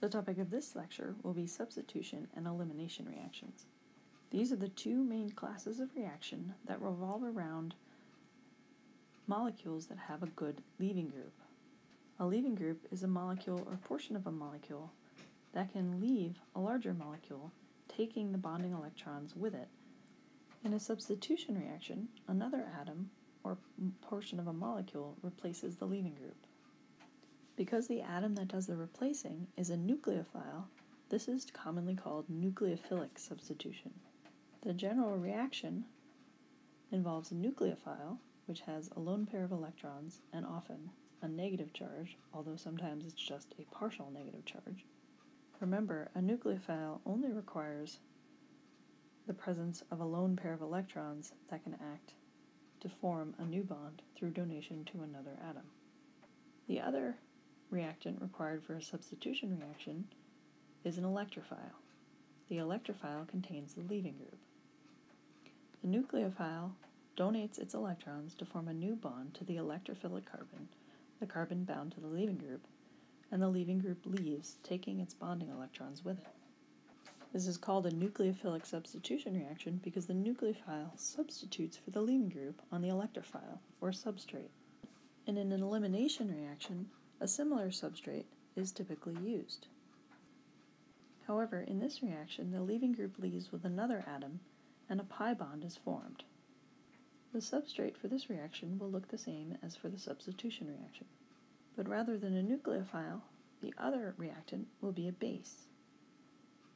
The topic of this lecture will be substitution and elimination reactions. These are the two main classes of reaction that revolve around molecules that have a good leaving group. A leaving group is a molecule or portion of a molecule that can leave a larger molecule, taking the bonding electrons with it. In a substitution reaction, another atom or portion of a molecule replaces the leaving group. Because the atom that does the replacing is a nucleophile, this is commonly called nucleophilic substitution. The general reaction involves a nucleophile, which has a lone pair of electrons and often a negative charge, although sometimes it's just a partial negative charge. Remember, a nucleophile only requires the presence of a lone pair of electrons that can act to form a new bond through donation to another atom. The other reactant required for a substitution reaction is an electrophile. The electrophile contains the leaving group. The nucleophile donates its electrons to form a new bond to the electrophilic carbon, the carbon bound to the leaving group, and the leaving group leaves, taking its bonding electrons with it. This is called a nucleophilic substitution reaction because the nucleophile substitutes for the leaving group on the electrophile, or substrate. And in an elimination reaction, a similar substrate is typically used. However, in this reaction, the leaving group leaves with another atom and a pi bond is formed. The substrate for this reaction will look the same as for the substitution reaction, but rather than a nucleophile, the other reactant will be a base.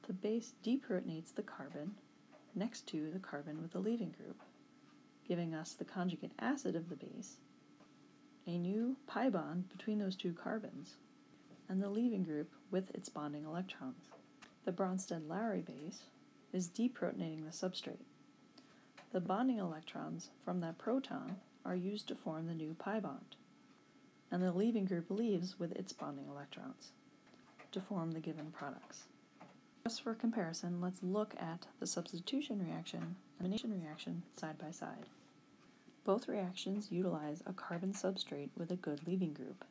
The base deprotonates the carbon next to the carbon with the leaving group, giving us the conjugate acid of the base, a new pi bond between those two carbons, and the leaving group with its bonding electrons. The Bronsted-Lowry base is deprotonating the substrate. The bonding electrons from that proton are used to form the new pi bond, and the leaving group leaves with its bonding electrons to form the given products. Just for comparison, let's look at the substitution reaction elimination reaction side by side. Both reactions utilize a carbon substrate with a good leaving group.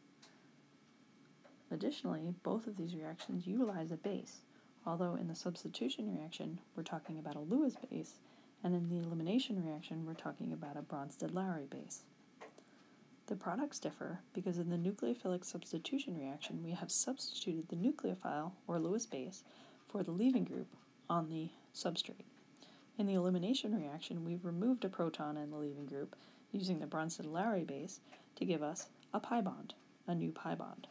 Additionally, both of these reactions utilize a base, although in the substitution reaction we're talking about a Lewis base, and in the elimination reaction we're talking about a Bronsted-Lowry base. The products differ because in the nucleophilic substitution reaction we have substituted the nucleophile, or Lewis base, for the leaving group on the substrate. In the elimination reaction, we've removed a proton in the leaving group using the Bronsted-Lowry base to give us a pi bond, a new pi bond.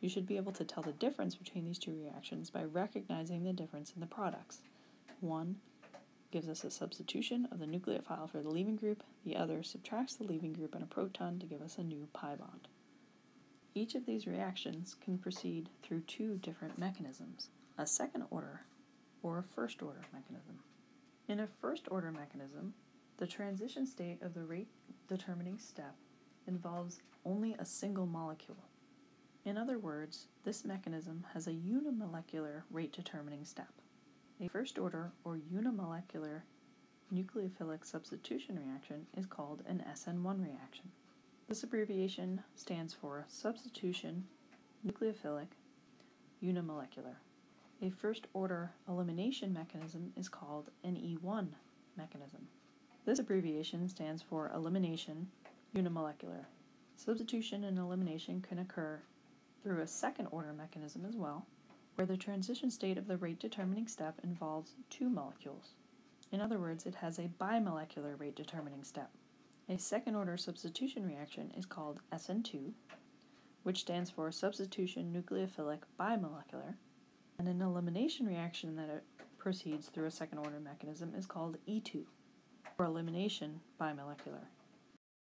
You should be able to tell the difference between these two reactions by recognizing the difference in the products. One gives us a substitution of the nucleophile for the leaving group, the other subtracts the leaving group and a proton to give us a new pi bond. Each of these reactions can proceed through two different mechanisms a second order or a first order mechanism. In a first order mechanism, the transition state of the rate determining step involves only a single molecule. In other words, this mechanism has a unimolecular rate determining step. A first order or unimolecular nucleophilic substitution reaction is called an SN1 reaction. This abbreviation stands for substitution nucleophilic unimolecular. A first order elimination mechanism is called an E1 mechanism. This abbreviation stands for elimination unimolecular. Substitution and elimination can occur through a second order mechanism as well, where the transition state of the rate determining step involves two molecules. In other words, it has a bimolecular rate determining step. A second order substitution reaction is called SN2, which stands for substitution nucleophilic bimolecular and an elimination reaction that uh, proceeds through a second order mechanism is called E2, or elimination bimolecular.